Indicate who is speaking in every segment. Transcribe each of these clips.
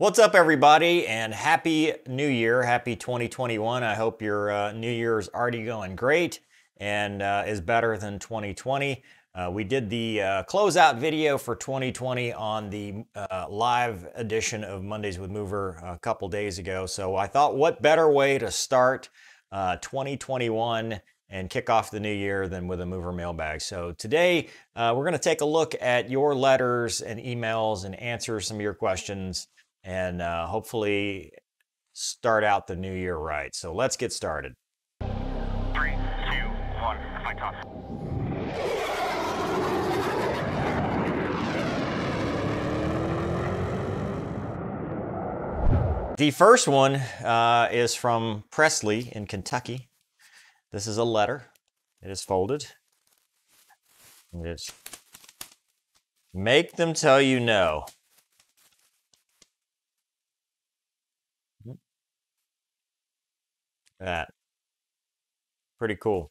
Speaker 1: What's up, everybody, and happy new year. Happy 2021. I hope your uh, new year is already going great and uh, is better than 2020. Uh, we did the uh, closeout video for 2020 on the uh, live edition of Mondays with Mover a couple days ago. So I thought, what better way to start uh, 2021 and kick off the new year than with a mover mailbag. So today we're going to take a look at your letters and emails and answer some of your questions and uh, hopefully start out the new year right. So let's get started.
Speaker 2: Three, two, one, fight toss.
Speaker 1: The first one uh, is from Presley in Kentucky. This is a letter. It is folded. It is make them tell you no. That. Pretty cool.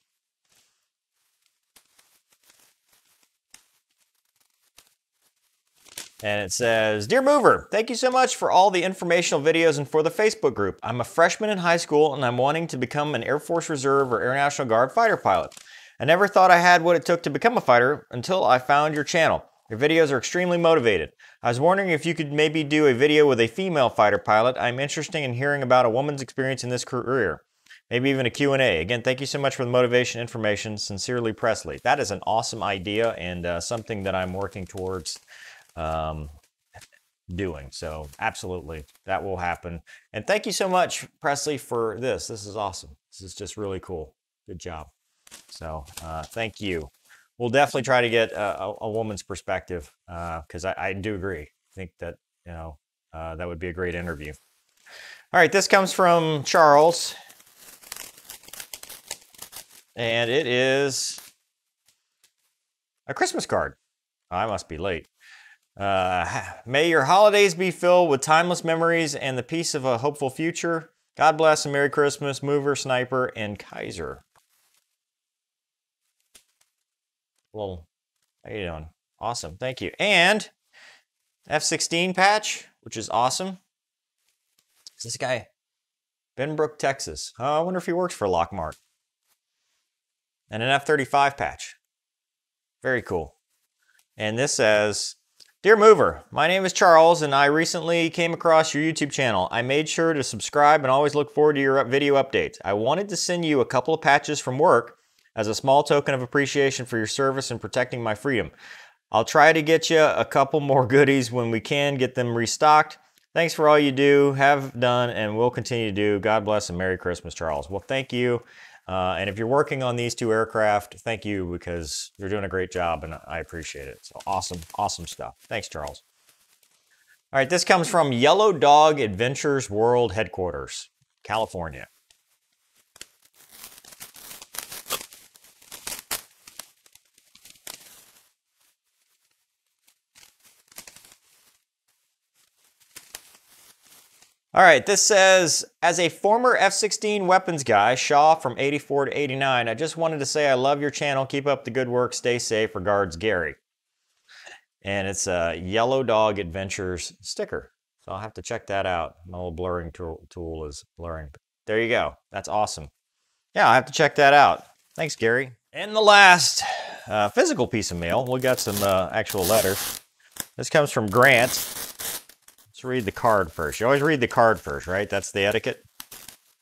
Speaker 1: And it says, Dear Mover, thank you so much for all the informational videos and for the Facebook group. I'm a freshman in high school and I'm wanting to become an Air Force Reserve or Air National Guard fighter pilot. I never thought I had what it took to become a fighter until I found your channel. Your videos are extremely motivated. I was wondering if you could maybe do a video with a female fighter pilot. I'm interested in hearing about a woman's experience in this career. Maybe even a Q&A. Again, thank you so much for the motivation information. Sincerely, Presley. That is an awesome idea and uh, something that I'm working towards um, doing. So absolutely, that will happen. And thank you so much, Presley, for this. This is awesome. This is just really cool. Good job. So uh, thank you. We'll definitely try to get a, a woman's perspective because uh, I, I, do agree. I think that you know uh, that would be a great interview. All right, this comes from Charles, and it is a Christmas card. I must be late. Uh, may your holidays be filled with timeless memories and the peace of a hopeful future. God bless and Merry Christmas, Mover, Sniper, and Kaiser. Well, how you doing? Awesome, thank you. And F-16 patch, which is awesome. Is this guy? Benbrook, Texas. Oh, I wonder if he works for Lockmart. And an F-35 patch. Very cool. And this says, Dear Mover, my name is Charles and I recently came across your YouTube channel. I made sure to subscribe and always look forward to your video updates. I wanted to send you a couple of patches from work as a small token of appreciation for your service in protecting my freedom. I'll try to get you a couple more goodies when we can get them restocked. Thanks for all you do, have done, and will continue to do. God bless and Merry Christmas, Charles. Well, thank you. Uh, and if you're working on these two aircraft, thank you because you're doing a great job and I appreciate it. So awesome, awesome stuff. Thanks, Charles. All right, this comes from Yellow Dog Adventures World Headquarters, California. All right, this says, as a former F-16 weapons guy, Shaw from 84 to 89, I just wanted to say I love your channel. Keep up the good work. Stay safe. Regards, Gary. And it's a Yellow Dog Adventures sticker. So I'll have to check that out. My little blurring tool, is blurring. There you go. That's awesome. Yeah, i have to check that out. Thanks, Gary. And the last uh, physical piece of mail, we got some uh, actual letters. This comes from Grant. Let's read the card first. You always read the card first, right? That's the etiquette.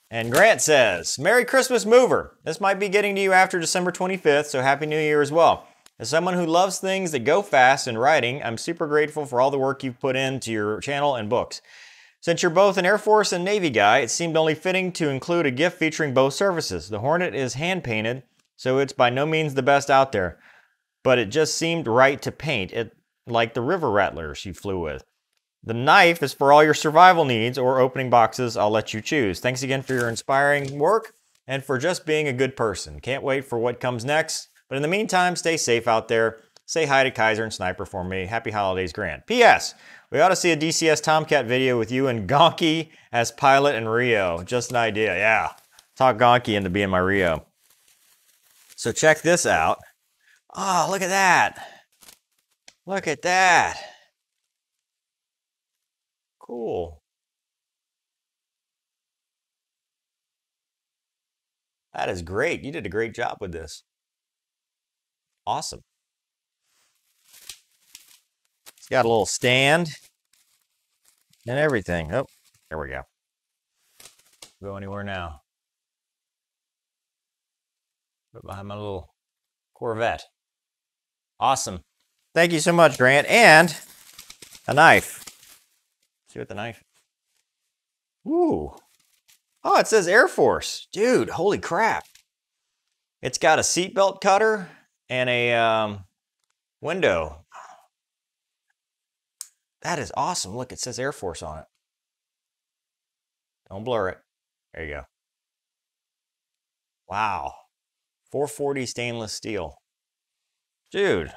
Speaker 1: And Grant says, Merry Christmas, Mover. This might be getting to you after December 25th, so Happy New Year as well. As someone who loves things that go fast in writing, I'm super grateful for all the work you've put into your channel and books. Since you're both an Air Force and Navy guy, it seemed only fitting to include a gift featuring both services. The Hornet is hand painted, so it's by no means the best out there, but it just seemed right to paint it like the River Rattlers you flew with. The knife is for all your survival needs or opening boxes. I'll let you choose. Thanks again for your inspiring work and for just being a good person. Can't wait for what comes next. But in the meantime, stay safe out there. Say hi to Kaiser and Sniper for me. Happy holidays, Grant. P.S. We ought to see a DCS Tomcat video with you and Gonky as pilot in RIO. Just an idea, yeah. Talk Gonky into being my RIO. So check this out. Oh, look at that. Look at that. Cool. That is great. You did a great job with this. Awesome. It's got a little stand and everything. Oh, there we go. Go anywhere now. Put behind my little Corvette. Awesome. Thank you so much, Grant. And a knife. See what the knife. Ooh. Oh, it says Air Force. Dude, holy crap. It's got a seatbelt cutter and a um, window. That is awesome. Look, it says Air Force on it. Don't blur it. There you go. Wow. 440 stainless steel. Dude.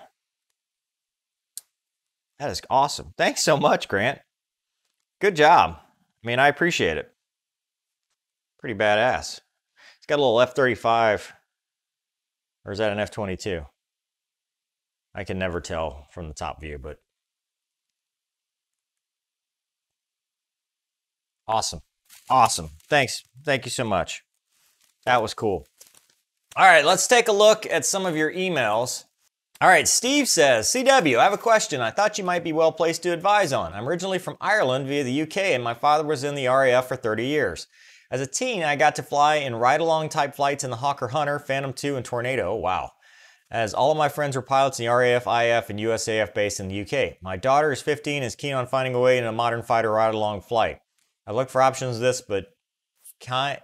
Speaker 1: That is awesome. Thanks so much, Grant. Good job. I mean, I appreciate it. Pretty badass. It's got a little F-35. Or is that an F-22? I can never tell from the top view, but awesome. Awesome. Thanks. Thank you so much. That was cool. All right, let's take a look at some of your emails. All right, Steve says, CW, I have a question I thought you might be well placed to advise on. I'm originally from Ireland via the UK, and my father was in the RAF for 30 years. As a teen, I got to fly in ride along type flights in the Hawker Hunter, Phantom II, and Tornado. Wow. As all of my friends were pilots in the RAF, IF, and USAF base in the UK. My daughter is 15 and is keen on finding a way in a modern fighter ride along flight. I looked for options of this, but kind,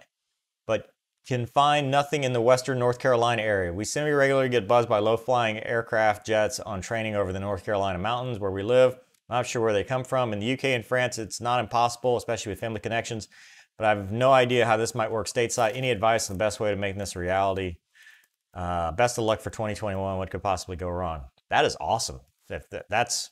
Speaker 1: can find nothing in the western North Carolina area. We semi regularly get buzzed by low flying aircraft jets on training over the North Carolina mountains where we live. I'm not sure where they come from. In the UK and France, it's not impossible, especially with family connections, but I have no idea how this might work stateside. Any advice on the best way to make this a reality? Uh, best of luck for 2021. What could possibly go wrong? That is awesome. That, that that's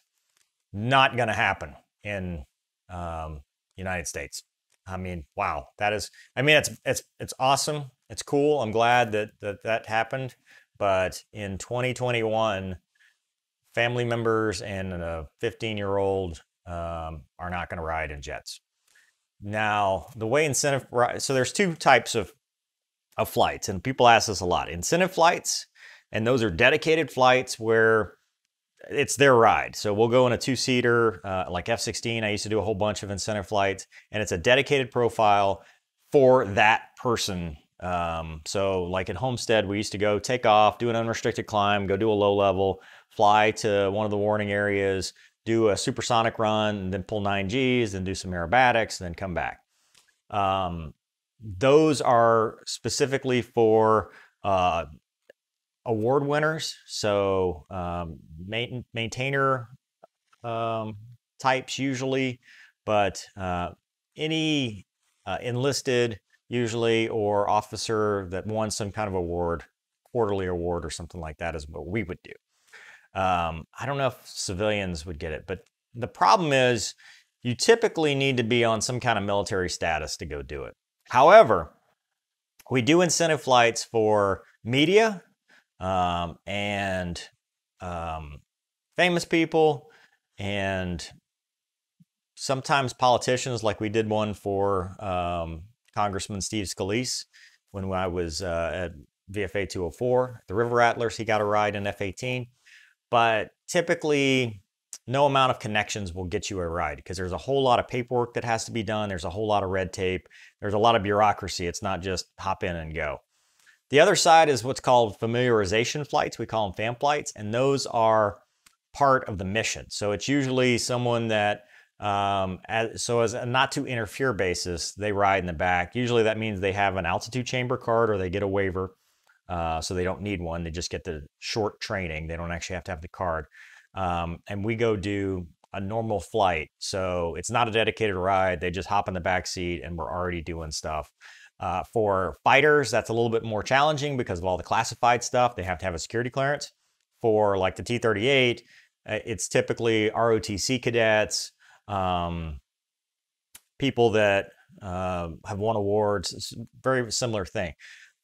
Speaker 1: not going to happen in um, United States. I mean, wow, that is. I mean, it's it's it's awesome. It's cool. I'm glad that that that happened. But in 2021, family members and a 15 year old um, are not going to ride in jets. Now, the way incentive so there's two types of of flights, and people ask us a lot. Incentive flights, and those are dedicated flights where it's their ride. So we'll go in a two seater, uh, like F 16. I used to do a whole bunch of incentive flights, and it's a dedicated profile for that person. Um, so, like at Homestead, we used to go take off, do an unrestricted climb, go do a low level, fly to one of the warning areas, do a supersonic run, then pull nine Gs, then do some aerobatics, and then come back. Um, those are specifically for uh, award winners. So um, main, maintainer um, types usually, but uh, any uh, enlisted usually or officer that won some kind of award, quarterly award or something like that is what we would do. Um, I don't know if civilians would get it, but the problem is you typically need to be on some kind of military status to go do it. However, we do incentive flights for media um, and um, famous people and sometimes politicians, like we did one for um, Congressman Steve Scalise when I was uh, at VFA 204. The River Rattlers, he got a ride in F 18. But typically, no amount of connections will get you a ride because there's a whole lot of paperwork that has to be done. There's a whole lot of red tape. There's a lot of bureaucracy. It's not just hop in and go. The other side is what's called familiarization flights. We call them FAM flights, and those are part of the mission. So it's usually someone that, um, as, so as a not to interfere basis, they ride in the back. Usually that means they have an altitude chamber card or they get a waiver. Uh, so they don't need one. They just get the short training. They don't actually have to have the card. Um, and we go do a normal flight. So it's not a dedicated ride. They just hop in the back seat and we're already doing stuff. Uh, for fighters, that's a little bit more challenging because of all the classified stuff. They have to have a security clearance. For like the T 38, uh, it's typically ROTC cadets, um, people that uh, have won awards. It's a very similar thing.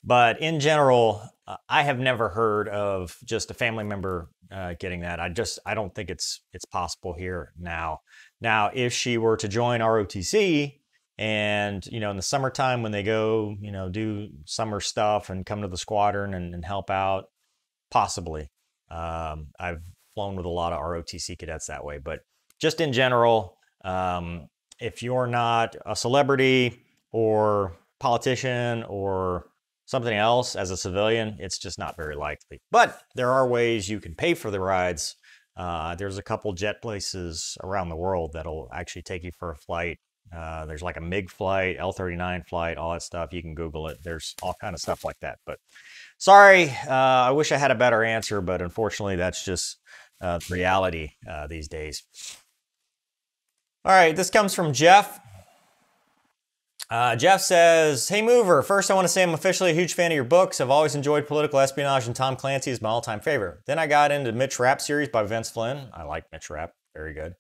Speaker 1: But in general, uh, I have never heard of just a family member uh, getting that. I just I don't think it's it's possible here now. Now, if she were to join ROTC and you know in the summertime when they go you know do summer stuff and come to the squadron and, and help out, possibly. Um, I've flown with a lot of ROTC cadets that way, but just in general, um, if you're not a celebrity or politician or something else as a civilian, it's just not very likely. But there are ways you can pay for the rides. Uh, there's a couple jet places around the world that'll actually take you for a flight. Uh, there's like a MiG flight, L39 flight, all that stuff. You can Google it. There's all kind of stuff like that. But sorry, uh, I wish I had a better answer, but unfortunately, that's just uh, reality uh, these days. All right, this comes from Jeff. Uh, Jeff says, Hey Mover, first I want to say I'm officially a huge fan of your books. I've always enjoyed political espionage, and Tom Clancy is my all time favorite. Then I got into Mitch Rapp series by Vince Flynn. I like Mitch Rapp, very good.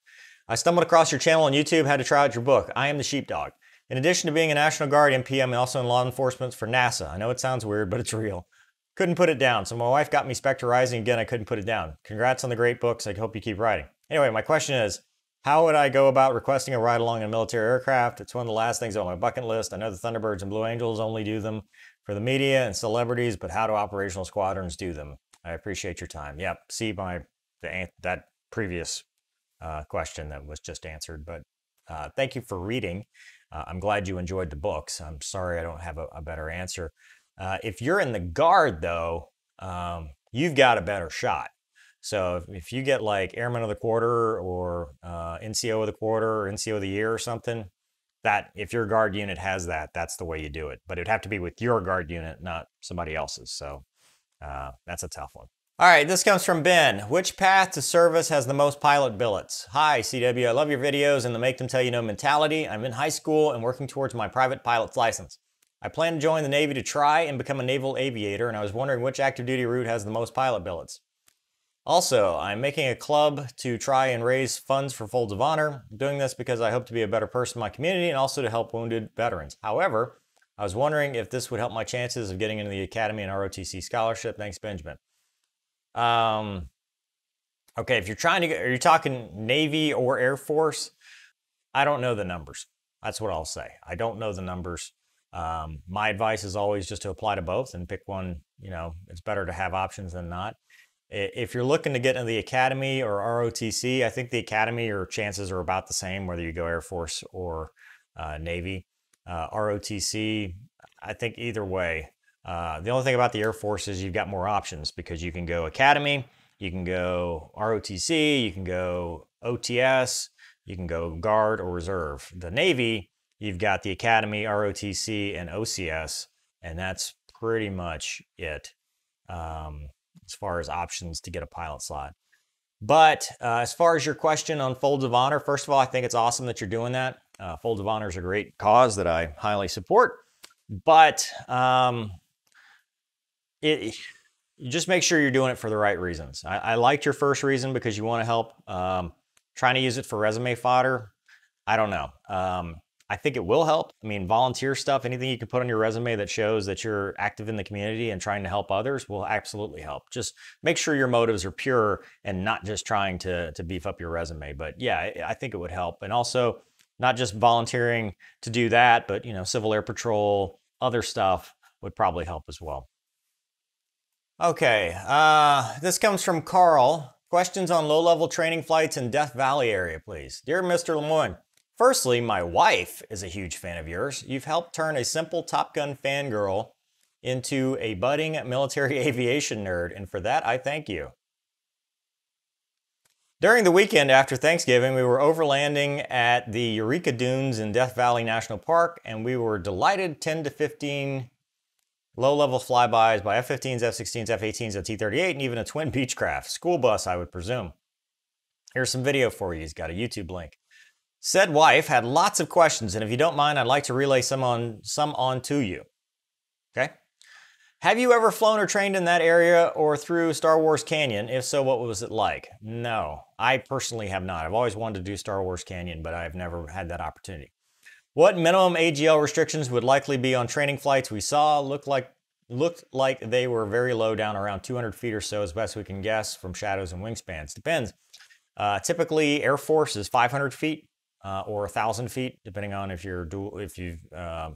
Speaker 1: I stumbled across your channel on YouTube, had to try out your book, I Am the Sheepdog. In addition to being a National Guard MP, I'm also in law enforcement for NASA. I know it sounds weird, but it's real. Couldn't put it down. So my wife got me Spectre Rising again. I couldn't put it down. Congrats on the great books. I hope you keep writing. Anyway, my question is how would I go about requesting a ride along in a military aircraft? It's one of the last things on my bucket list. I know the Thunderbirds and Blue Angels only do them for the media and celebrities, but how do operational squadrons do them? I appreciate your time. Yep, see my the, that previous uh, question that was just answered, but uh, thank you for reading. Uh, I'm glad you enjoyed the books. I'm sorry I don't have a, a better answer. Uh, if you're in the guard, though, um, you've got a better shot. So if, you get like Airman of the Quarter or uh, NCO of the Quarter or NCO of the Year or something, that if your guard unit has that, that's the way you do it. But it'd have to be with your guard unit, not somebody else's. So uh, that's a tough one. All right, this comes from Ben. Which path to service has the most pilot billets? Hi, CW. I love your videos and the make them tell you no mentality. I'm in high school and working towards my private pilot's license. I plan to join the Navy to try and become a naval aviator, and I was wondering which active duty route has the most pilot billets. Also, I'm making a club to try and raise funds for Folds of Honor. I'm doing this because I hope to be a better person in my community and also to help wounded veterans. However, I was wondering if this would help my chances of getting into the Academy and ROTC scholarship. Thanks, Benjamin. Um, okay, if you're trying to get, are you talking Navy or Air Force? I don't know the numbers. That's what I'll say. I don't know the numbers. Um, my advice is always just to apply to both and pick one. You know, it's better to have options than not. If you're looking to get into the academy or ROTC, I think the academy or chances are about the same, whether you go Air Force or uh, Navy. Uh, ROTC, I think either way. Uh, the only thing about the Air Force is you've got more options because you can go academy, you can go ROTC, you can go OTS, you can go guard or reserve. The Navy, you've got the academy, ROTC, and OCS, and that's pretty much it. Um, as far as options to get a pilot slot. But uh, as far as your question on Folds of Honor, first of all, I think it's awesome that you're doing that. Uh, Folds of Honor is a great cause that I highly support. But um, it, just make sure you're doing it for the right reasons. I, I liked your first reason because you want to help. Um, trying to use it for resume fodder, I don't know. Um, I think it will help. I mean, volunteer stuff, anything you can put on your resume that shows that you're active in the community and trying to help others will absolutely help. Just make sure your motives are pure and not just trying to, to beef up your resume. But yeah, I think it would help. And also, not just volunteering to do that, but you know, Civil Air Patrol, other stuff would probably help as well. Okay, uh, this comes from Carl. Questions on low-level training flights in Death Valley area, please. Dear Mr. Lemoine, Firstly, my wife is a huge fan of yours. You've helped turn a simple Top Gun fangirl into a budding military aviation nerd, and for that, I thank you. During the weekend after Thanksgiving, we were overlanding at the Eureka Dunes in Death Valley National Park, and we were delighted 10 to 15 low level flybys by F 15s, F 16s, F 18s, a T-38, and even a twin Beechcraft. School bus, I would presume. Here's some video for you. He's got a YouTube link. Said wife had lots of questions, and if you don't mind, I'd like to relay some on some on to you. Okay? Have you ever flown or trained in that area or through Star Wars Canyon? If so, what was it like? No, I personally have not. I've always wanted to do Star Wars Canyon, but I've never had that opportunity. What minimum AGL restrictions would likely be on training flights we saw? Look like looked like they were very low down around 200 feet or so, as best we can guess from shadows and wingspans. Depends. Uh, typically, Air Force is 500 feet uh, or 1,000 feet, depending on if you're dual, if you uh,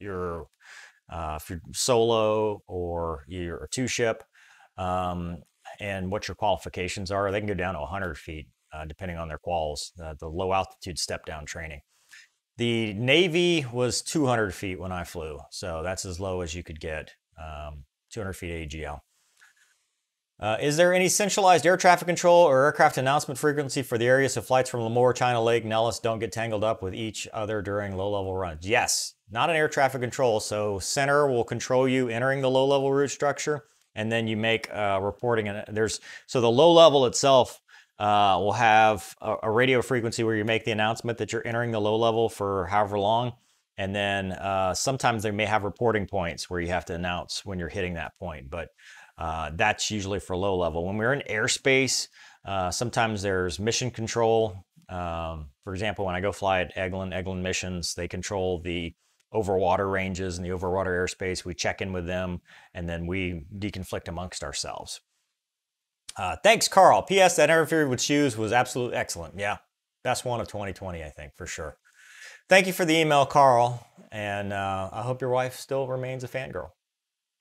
Speaker 1: you're if you're solo or you're a two ship, um, and what your qualifications are. They can go down to 100 feet, uh, depending on their quals, uh, the low altitude step down training. The Navy was 200 feet when I flew, so that's as low as you could get, um, 200 feet AGL. Uh, is there any centralized air traffic control or aircraft announcement frequency for the area so flights from Lemoore, China Lake, Nellis don't get tangled up with each other during low level runs? Yes, not an air traffic control. So center will control you entering the low level route structure, and then you make uh, reporting. And there's so the low level itself uh, will have a, a, radio frequency where you make the announcement that you're entering the low level for however long. And then uh, sometimes they may have reporting points where you have to announce when you're hitting that point. But uh, that's usually for low level. When we're in airspace, uh, sometimes there's mission control. Um, for example, when I go fly at Eglin, Eglin missions, they control the overwater ranges and the overwater airspace. We check in with them and then we deconflict amongst ourselves. Uh, thanks, Carl. P.S. That interview with Shoes was absolutely excellent. Yeah, best one of 2020, I think, for sure. Thank you for the email, Carl, and uh, I hope your wife still remains a fangirl.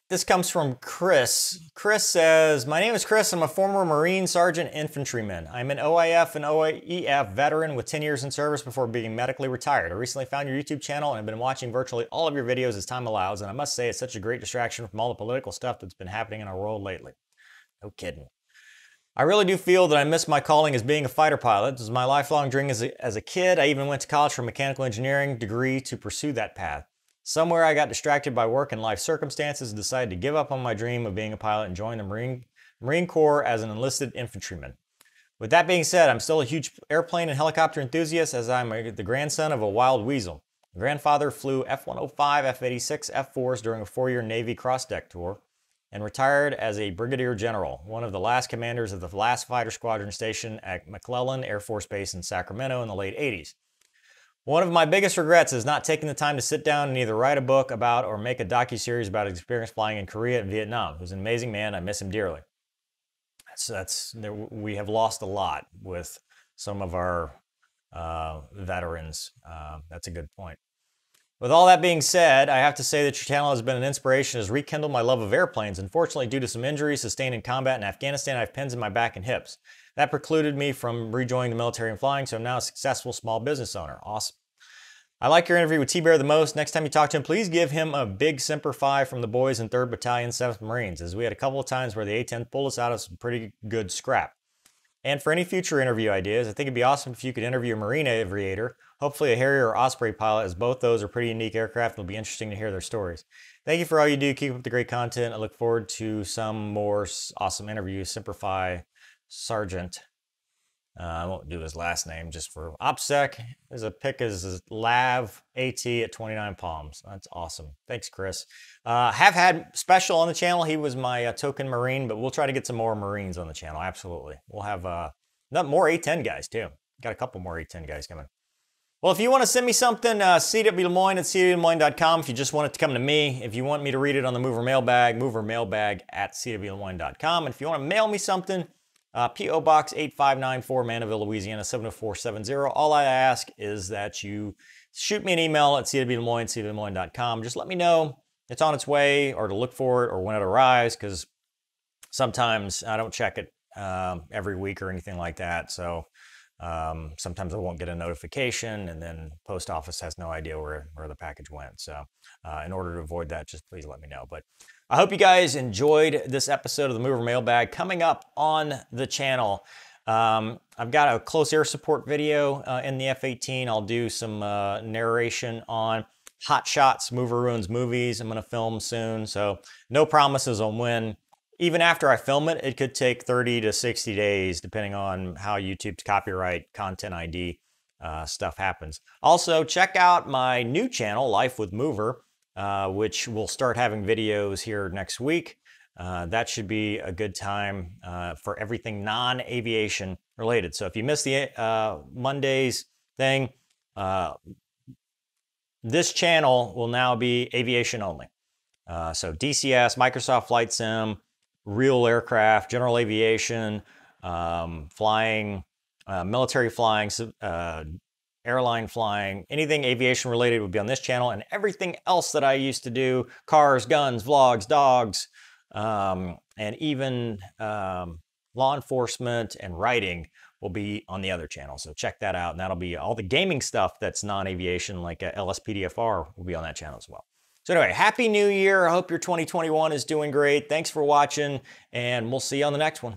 Speaker 1: This comes from Chris. Chris says, My name is Chris. I'm a former Marine Sergeant Infantryman. I'm an OIF and OEF veteran with 10 years in service before being medically retired. I recently found your YouTube channel and have been watching virtually all of your videos as time allows, and I must say it's such a great distraction from all the political stuff that's been happening in our world lately. No kidding. I really do feel that I miss my calling as being a fighter pilot. This was my lifelong dream as a, as a kid. I even went to college for a mechanical engineering degree to pursue that path. Somewhere I got distracted by work and life circumstances and decided to give up on my dream of being a pilot and join the Marine, Marine Corps as an enlisted infantryman. With that being said, I'm still a huge airplane and helicopter enthusiast as I'm a, the grandson of a wild weasel. My grandfather flew F 105, F 86, F 4s during a four year Navy cross deck tour and retired as a brigadier general, one of the last commanders of the last fighter squadron stationed at McClellan Air Force Base in Sacramento in the late 80s. One of my biggest regrets is not taking the time to sit down and either write a book about or make a docu-series about his experience flying in Korea and Vietnam. He was an amazing man. I miss him dearly. So that's we have lost a lot with some of our uh, veterans. Uh, that's a good point. With all that being said, I have to say that your channel has been an inspiration, has rekindled my love of airplanes. Unfortunately, due to some injuries sustained in combat in Afghanistan, I have pins in my back and hips. That precluded me from rejoining the military and flying, so I'm now a successful small business owner. Awesome. I like your interview with T-Bear the most. Next time you talk to him, please give him a big Semper Fi from the boys in 3rd Battalion, 7th Marines, as we had a couple of times where the A-10 pulled us out of some pretty good scrap. And for any future interview ideas, I think it'd be awesome if you could interview a Marine aviator, hopefully a Harrier or Osprey pilot, as both those are pretty unique aircraft. It'll be interesting to hear their stories. Thank you for all you do. Keep up the great content. I look forward to some more awesome interviews. Semper Fi Sergeant uh, I won't do his last name just for OPSEC. His pick is Lav AT at 29 Palms. That's awesome. Thanks, Chris. Uh, have had special on the channel. He was my uh, token Marine, but we'll try to get some more Marines on the channel. Absolutely. We'll have uh, more A10 guys too. Got a couple more A10 guys coming. Well, if you want to send me something, uh, CWLemoine at CWLemoine.com. If you just want it to come to me, if you want me to read it on the Mover Mailbag, Mover Mailbag at CWLemoine.com. And if you want to mail me something, uh, P.O. Box 8594, Mandeville, Louisiana 70470. All I ask is that you shoot me an email at cwlemoine, cwlemoine.com. Just let me know it's on its way or to look for it or when it arrives because sometimes I don't check it um, every week or anything like that. So um, sometimes I won't get a notification and then post office has no idea where, where the package went. So uh, in order to avoid that, just please let me know. But I hope you guys enjoyed this episode of the Mover Mailbag. Coming up on the channel, um, I've got a close air support video uh, in the F-18. I'll do some uh, narration on Hot Shots, Mover Ruins movies. I'm going to film soon, so no promises on when. Even after I film it, it could take 30 to 60 days, depending on how YouTube's copyright content ID uh, stuff happens. Also, check out my new channel, Life with Mover. Uh, which will start having videos here next week. Uh, that should be a good time uh, for everything non-aviation related. So if you missed the uh, Monday's thing, uh, this channel will now be aviation only. So DCS, Microsoft Flight Sim, real aircraft, general aviation, um, flying, uh, military flying, uh, airline flying, anything aviation related would be on this channel, and everything else that I used to do cars, guns, vlogs, dogs, um, and even um, law enforcement and writing will be on the other channel. So check that out. And that'll be all the gaming stuff that's non aviation, like uh, LSPDFR, will be on that channel as well. So, anyway, Happy New Year. I hope your 2021 is doing great. Thanks for watching, and we'll see you on the next one.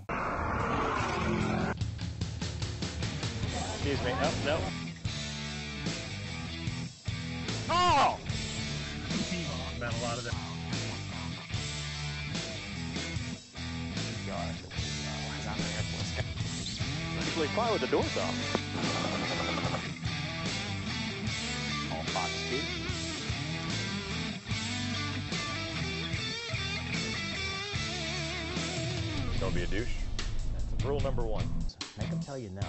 Speaker 3: Excuse me. No, no. Oh! Been a lot of that. Usually fine with the doors off. All box speed. Don't be a douche. That's rule number one.
Speaker 1: Make them tell you no.